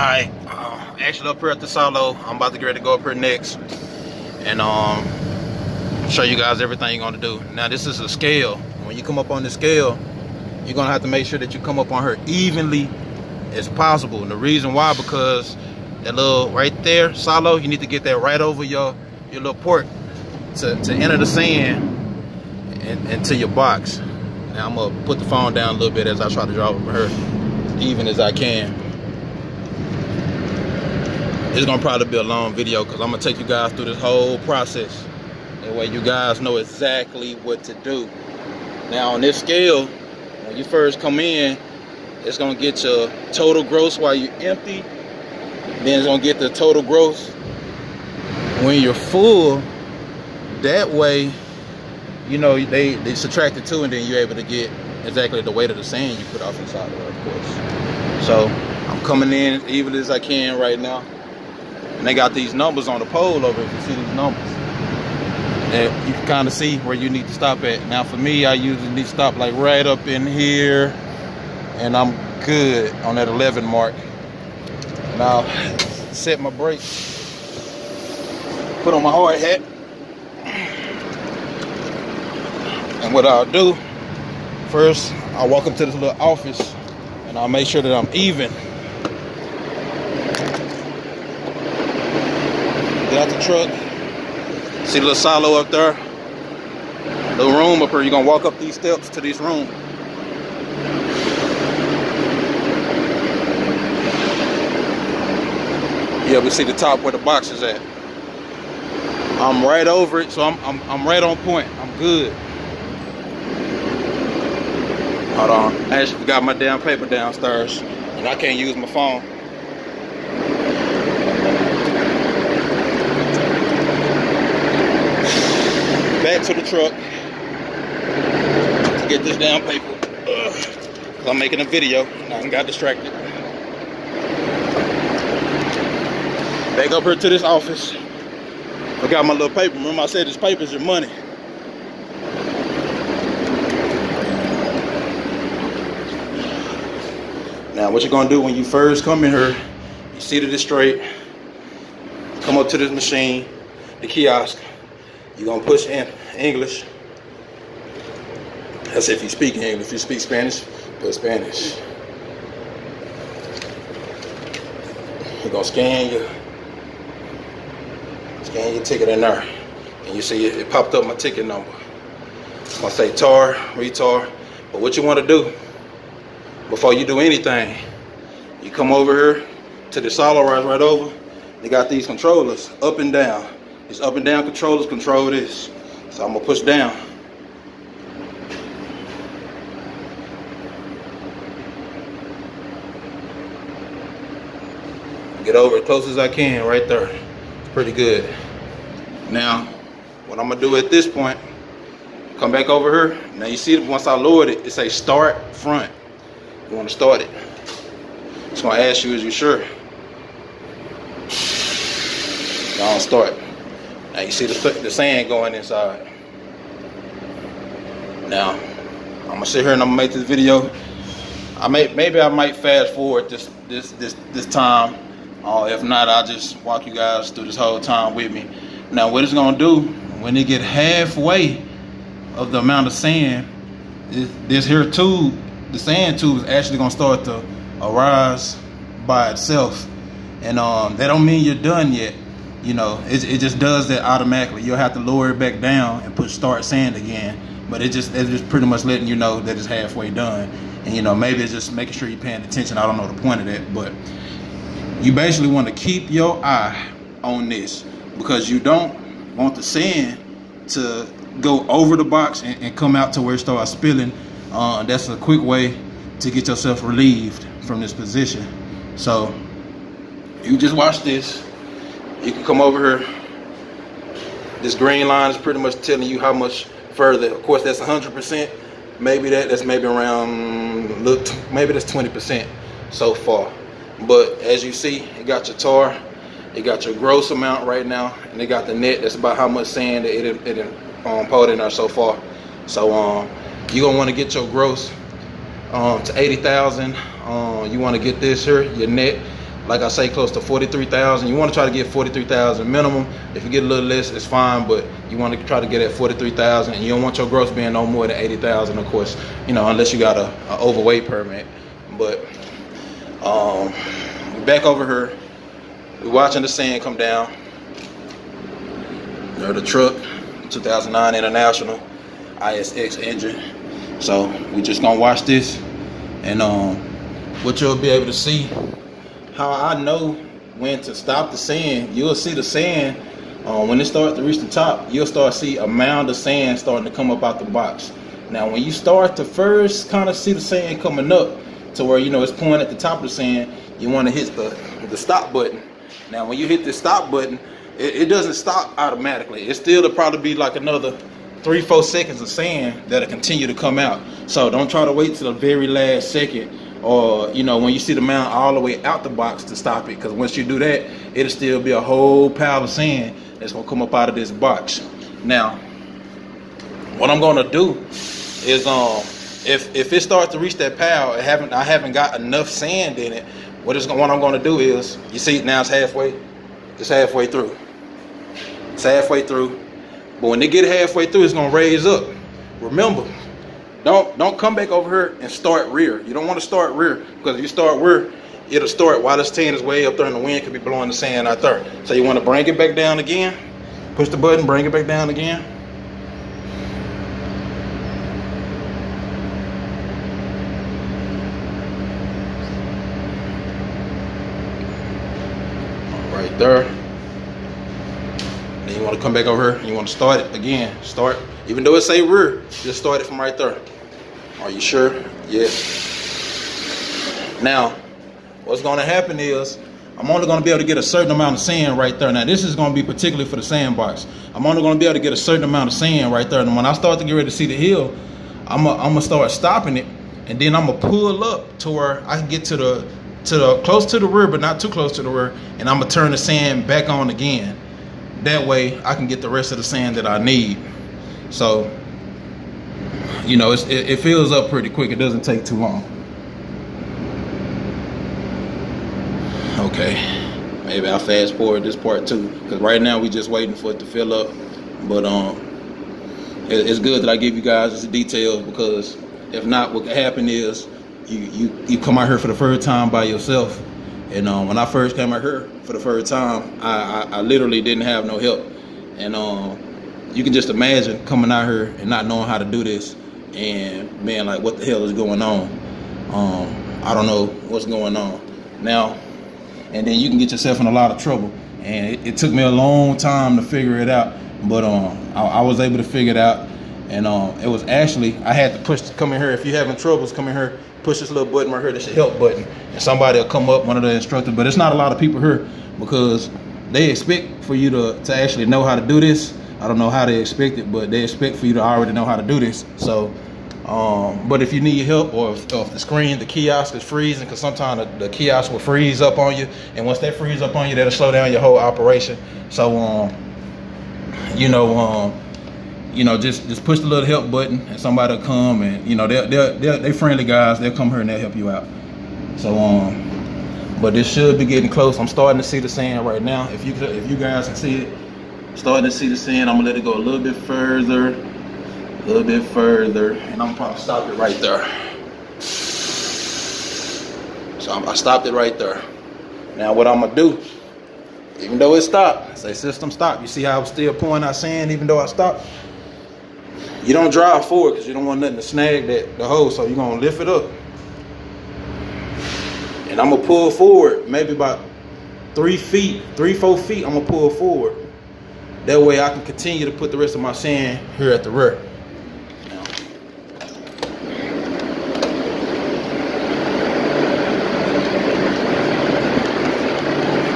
Alright, uh, actually up here at the silo, I'm about to get ready to go up here next and um, show you guys everything you're gonna do. Now this is a scale. When you come up on the scale, you're gonna have to make sure that you come up on her evenly as possible. And the reason why, because that little right there, silo, you need to get that right over your your little port to, to enter the sand and, into your box. Now I'm gonna put the phone down a little bit as I try to draw over her even as I can. It's gonna probably be a long video because I'm gonna take you guys through this whole process. That way you guys know exactly what to do. Now on this scale, when you first come in, it's gonna get your total gross while you're empty. Then it's gonna get the total gross when you're full. That way, you know, they, they subtract the two and then you're able to get exactly the weight of the sand you put off inside of it, of course. So I'm coming in even as I can right now. And they got these numbers on the pole over if you see these numbers. You can kind of see where you need to stop at. Now for me, I usually need to stop like right up in here. And I'm good on that 11 mark. Now, set my brakes. Put on my hard hat. And what I'll do, first, I'll walk up to this little office and I'll make sure that I'm even. Out the truck. See the little silo up there? The room up here. You're gonna walk up these steps to this room. Yeah, we see the top where the box is at. I'm right over it, so I'm, I'm, I'm right on point. I'm good. Hold on. I actually got my damn paper downstairs, and I can't use my phone. Back to the truck to get this down paper. Ugh. I'm making a video and I got distracted. Back up here to this office. I got my little paper. Remember I said this paper is your money. Now what you're gonna do when you first come in here, you seated it straight, come up to this machine, the kiosk, you're gonna push in English. That's if you speak English. If you speak Spanish, put Spanish. You're gonna scan your scan your ticket in there. And you see it, popped up my ticket number. It's gonna say TAR, retard. But what you wanna do before you do anything, you come over here to the silo rise right over. They got these controllers up and down. These up and down controllers control this. So I'm gonna push down. Get over as close as I can right there. It's pretty good. Now, what I'm gonna do at this point, come back over here. Now you see once I lowered it, it say start front. You wanna start it. It's gonna ask you, is you sure? Now I'll start. Now you see the, the sand going inside. Now, I'm gonna sit here and I'm gonna make this video. I may maybe I might fast forward this this this this time. Uh, if not, I'll just walk you guys through this whole time with me. Now, what it's gonna do when they get halfway of the amount of sand, this here tube, the sand tube is actually gonna start to arise by itself, and um, that don't mean you're done yet you know, it, it just does that automatically. You'll have to lower it back down and put start sand again. But it just it's just pretty much letting you know that it's halfway done. And you know, maybe it's just making sure you're paying attention. I don't know the point of that, but you basically want to keep your eye on this because you don't want the sand to go over the box and, and come out to where it starts spilling. Uh, that's a quick way to get yourself relieved from this position. So you just watch this you can come over here. This green line is pretty much telling you how much further. Of course, that's 100%. Maybe that that's maybe around look maybe that's 20% so far. But as you see, it got your tar, it got your gross amount right now, and it got the net. That's about how much sand it it, it um, poured in there so far. So um, you're gonna want to get your gross um, to 80,000. Um, you want to get this here, your net like I say, close to 43,000. You want to try to get 43,000 minimum. If you get a little less, it's fine, but you want to try to get at 43,000, and you don't want your gross being no more than 80,000, of course. You know, unless you got a, a overweight permit. But um, back over here, we're watching the sand come down. There the truck, 2009 International ISX engine. So we're just gonna watch this, and um, what you'll be able to see how I know when to stop the sand. You'll see the sand uh, when it starts to reach the top. You'll start to see a mound of sand starting to come up out the box. Now, when you start to first kind of see the sand coming up to where you know it's pouring at the top of the sand, you want to hit the the stop button. Now, when you hit the stop button, it, it doesn't stop automatically. It still to probably be like another three, four seconds of sand that'll continue to come out. So don't try to wait till the very last second or you know when you see the mount all the way out the box to stop it because once you do that it'll still be a whole pile of sand that's gonna come up out of this box. Now what i'm gonna do is um if if it starts to reach that pile I haven't i haven't got enough sand in it what is what i'm gonna do is you see now it's halfway it's halfway through. It's halfway through. But when they get halfway through it's gonna raise up. Remember don't don't come back over here and start rear. You don't want to start rear because if you start rear, it'll start while this tan is way up there and the wind could be blowing the sand out there. So you want to bring it back down again. Push the button, bring it back down again. Right there. You want to come back over here. You want to start it again. Start even though it say rear, just start it from right there. Are you sure? Yes. Now, what's gonna happen is I'm only gonna be able to get a certain amount of sand right there. Now this is gonna be particularly for the sandbox. I'm only gonna be able to get a certain amount of sand right there. And when I start to get ready to see the hill, I'm gonna start stopping it, and then I'm gonna pull up to where I can get to the to the close to the rear, but not too close to the rear, and I'm gonna turn the sand back on again. That way I can get the rest of the sand that I need. So, you know, it, it fills up pretty quick. It doesn't take too long. Okay, maybe I'll fast forward this part too, because right now we're just waiting for it to fill up. But um, it, it's good that I give you guys the details because if not, what can happen is you you you come out here for the first time by yourself. And um, when I first came out here for the first time, I, I, I literally didn't have no help. And um, you can just imagine coming out here and not knowing how to do this and being like, what the hell is going on? Um, I don't know what's going on. Now, and then you can get yourself in a lot of trouble. And it, it took me a long time to figure it out, but um, I, I, was able to figure it out. And um, it was actually, I had to push, to come in here. If you're having troubles, come in here, push this little button right here, this help button. And somebody will come up, one of the instructors, but it's not a lot of people here because they expect for you to, to actually know how to do this I don't know how they expect it, but they expect for you to already know how to do this. So, um, but if you need help or if, or if, the screen, the kiosk is freezing, because sometimes the, the, kiosk will freeze up on you, and once that freeze up on you, that'll slow down your whole operation. So, um, you know, um, you know, just just push the little help button, and somebody will come, and you know, they're they're they're, they friendly guys. They'll come here and they'll help you out. So, um, but this should be getting close. I'm starting to see the sand right now. If you if you guys can see it starting to see the sand. I'm gonna let it go a little bit further, a little bit further, and I'm probably stop it right there. So I stopped it right there. Now what I'm gonna do, even though it stopped, say system stop. You see how I'm still pouring out sand even though I stopped? You don't drive forward because you don't want nothing to snag that the hose, so you're gonna lift it up. And I'm gonna pull forward maybe about three feet, three, four feet, I'm gonna pull forward. That way I can continue to put the rest of my sand here at the rear.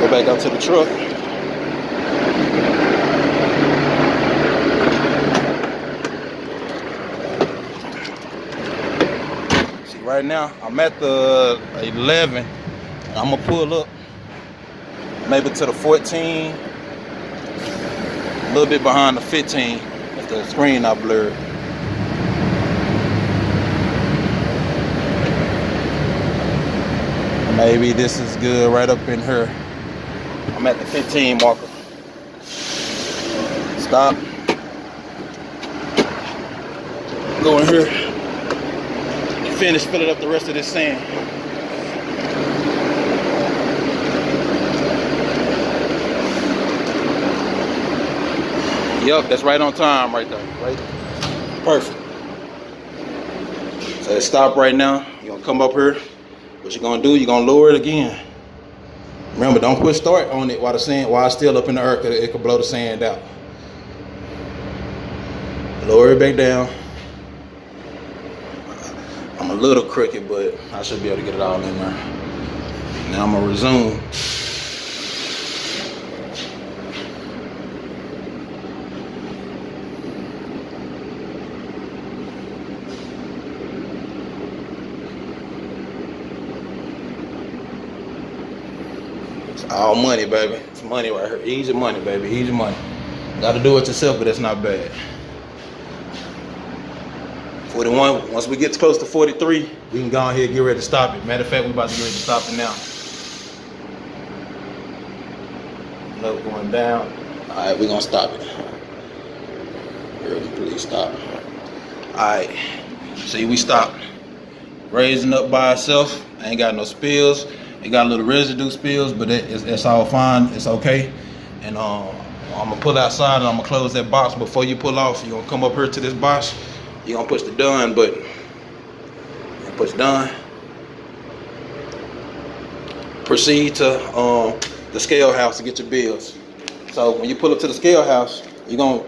Go back out to the truck. Right now I'm at the 11. I'm gonna pull up maybe to the 14 a little bit behind the 15 if the screen not blurred. Maybe this is good right up in here. I'm at the 15 marker. Stop. Go in here. Finish filling up the rest of this sand. Yep, that's right on time right there. Right? Perfect. So stop right now. You're gonna come up here. What you're gonna do, you're gonna lower it again. Remember, don't put start on it while the sand while it's still up in the earth, it could blow the sand out. Lower it back down. A little crooked, but I should be able to get it all in there. Now I'm gonna resume. All money, baby. It's money right here. Easy money, baby. Easy money. Got to do it yourself, but that's not bad. 41. Once we get close to 43, we can go ahead and get ready to stop it. Matter of fact, we're about to get ready to stop it now. Look, going down. All right, we're going to stop it. Here, please stop. All right. See, we stopped. Raising up by itself. Ain't got no spills. It got a little residue spills, but it, it's, it's, all fine. It's okay. And um, I'm gonna pull outside and I'm gonna close that box. Before you pull off, you're gonna come up here to this box. You're gonna push the done button. Push done. Proceed to um, the scale house to get your bills. So when you pull up to the scale house, you're gonna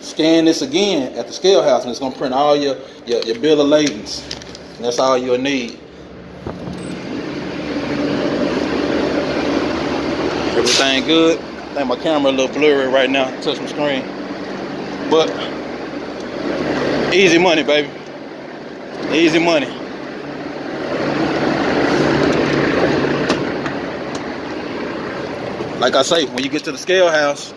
scan this again at the scale house and it's gonna print all your, your, your bill of ladings. And that's all you'll need. Everything good. I think my camera a little blurry right now, touch my screen. But easy money, baby. Easy money. Like I say, when you get to the scale house,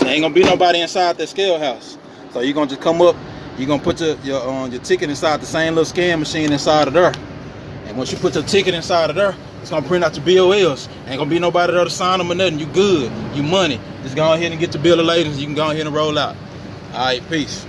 there ain't gonna be nobody inside that scale house. So you're gonna just come up, you're gonna put your your, um, your ticket inside the same little scan machine inside of there. And once you put your ticket inside of there, it's gonna print out your BOLs. Ain't gonna be nobody there to sign them or nothing. You good. You money. Just go ahead and get your bill of lading. You can go ahead and roll out. All right, peace.